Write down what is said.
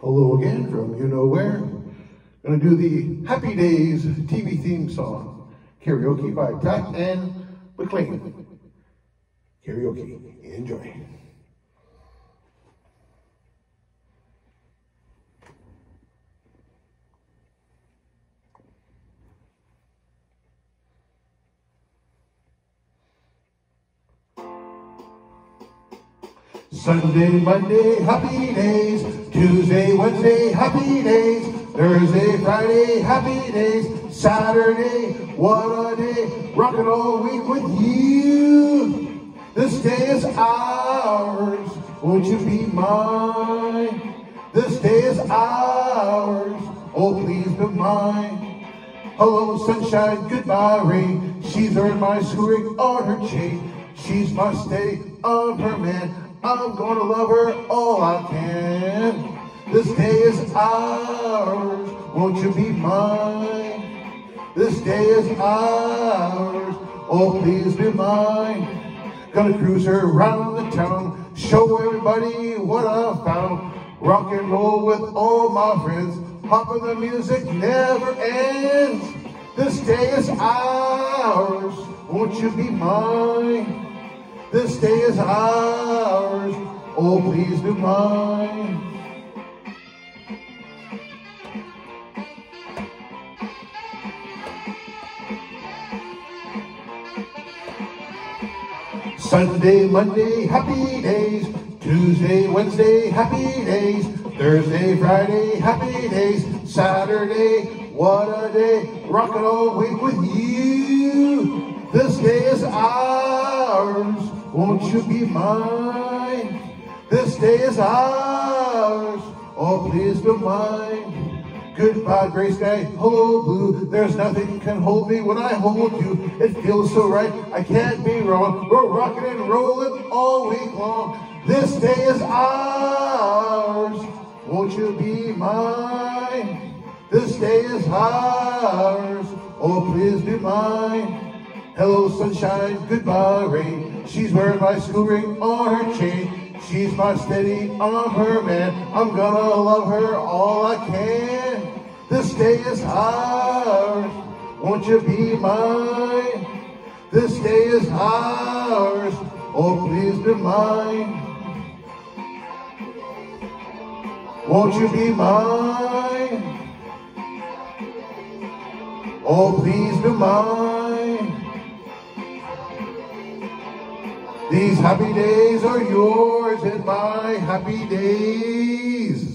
Hello again from you know where. Gonna do the Happy Days TV theme song. Karaoke by Pratt and McClain. Karaoke. Enjoy. Sunday, Monday, happy days. Wednesday, happy days. Thursday, Friday, happy days. Saturday, what a day. Rockin' all week with you. This day is ours. Won't you be mine? This day is ours. Oh, please be mine. Hello, sunshine, goodbye, rain. She's earned my schooling on her chain. She's my stay of her man. I'm gonna love her all I can. This day is ours, won't you be mine? This day is ours, oh please be mine. Gonna cruise around the town, show everybody what I found. Rock and roll with all my friends, hopping the music never ends. This day is ours, won't you be mine? This day is ours. Oh, please be mine. Sunday, Monday, happy days. Tuesday, Wednesday, happy days. Thursday, Friday, happy days. Saturday, what a day. Rock Rockin' all week with you. This day is ours. Won't you be mine? This day is ours. Oh, please be mine. Goodbye, gray sky. Hello, blue. There's nothing can hold me when I hold you. It feels so right. I can't be wrong. We're rocking and rolling all week long. This day is ours. Won't you be mine? This day is ours. Oh, please be mine. Hello, sunshine, goodbye, rain. She's wearing my school ring on her chain. She's my steady on her man. I'm gonna love her all I can. This day is ours. Won't you be mine? This day is ours. Oh, please be mine. Won't you be mine? Oh, please be mine. These happy days are yours and my happy days.